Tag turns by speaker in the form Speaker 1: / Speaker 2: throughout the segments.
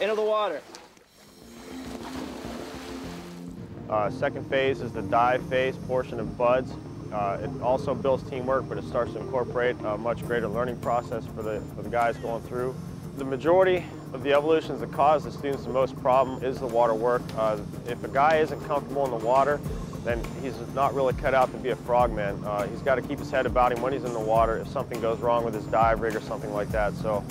Speaker 1: Into the water.
Speaker 2: Uh, second phase is the dive phase portion of BUDS. Uh, it also builds teamwork, but it starts to incorporate a much greater learning process for the, for the guys going through. The majority of the evolutions that cause the students the most problem is the water work. Uh, if a guy isn't comfortable in the water, then he's not really cut out to be a frogman. Uh, he's got to keep his head about him when he's in the water if something goes wrong with his dive rig or something like that. So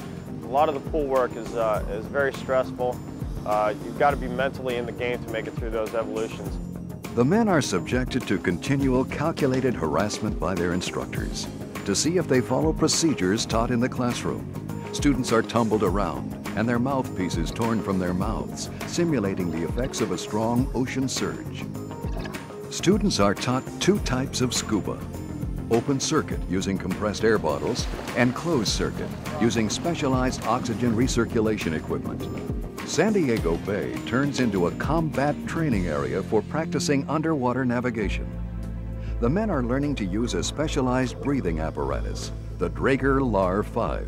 Speaker 2: a lot of the pool work is, uh, is very stressful. Uh, you've got to be mentally in the game to make it through those evolutions.
Speaker 3: The men are subjected to continual calculated harassment by their instructors to see if they follow procedures taught in the classroom. Students are tumbled around and their mouthpieces torn from their mouths, simulating the effects of a strong ocean surge. Students are taught two types of scuba. Open circuit using compressed air bottles and closed circuit using specialized oxygen recirculation equipment. San Diego Bay turns into a combat training area for practicing underwater navigation. The men are learning to use a specialized breathing apparatus, the Draeger LAR 5.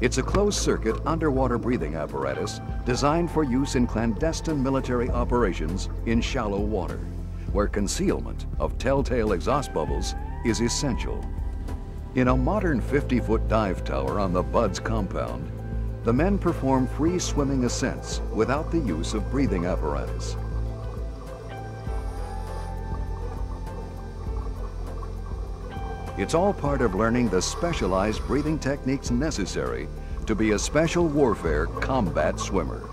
Speaker 3: It's a closed-circuit underwater breathing apparatus designed for use in clandestine military operations in shallow water, where concealment of telltale exhaust bubbles is essential. In a modern 50-foot dive tower on the BUDS compound, the men perform free swimming ascents without the use of breathing apparatus. It's all part of learning the specialized breathing techniques necessary to be a special warfare combat swimmer.